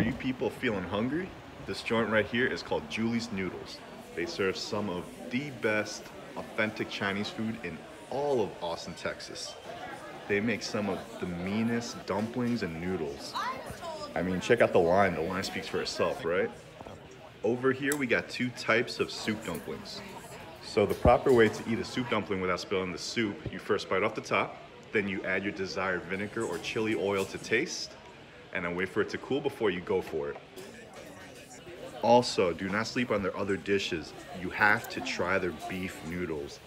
Are you people feeling hungry? This joint right here is called Julie's Noodles. They serve some of the best authentic Chinese food in all of Austin, Texas. They make some of the meanest dumplings and noodles. I mean, check out the line. The line speaks for itself, right? Over here, we got two types of soup dumplings. So the proper way to eat a soup dumpling without spilling the soup, you first bite off the top, then you add your desired vinegar or chili oil to taste, and then wait for it to cool before you go for it. Also, do not sleep on their other dishes. You have to try their beef noodles.